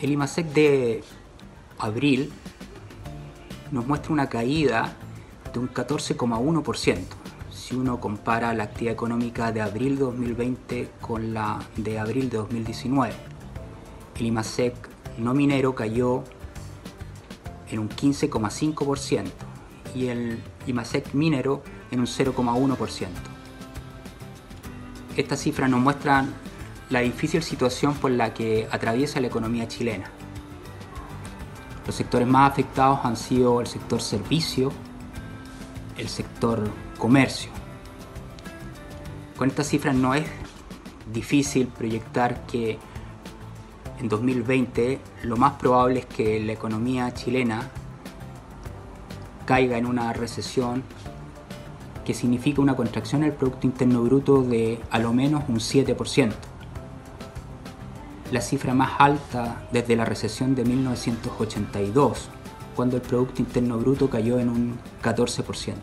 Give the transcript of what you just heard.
El IMASEC de abril nos muestra una caída de un 14,1% si uno compara la actividad económica de abril de 2020 con la de abril de 2019. El IMASEC no minero cayó en un 15,5% y el IMASEC minero en un 0,1%. Estas cifras nos muestran la difícil situación por la que atraviesa la economía chilena. Los sectores más afectados han sido el sector servicio, el sector comercio. Con estas cifras no es difícil proyectar que en 2020 lo más probable es que la economía chilena caiga en una recesión que significa una contracción del Producto Interno Bruto de a lo menos un 7% la cifra más alta desde la recesión de 1982, cuando el Producto Interno Bruto cayó en un 14%.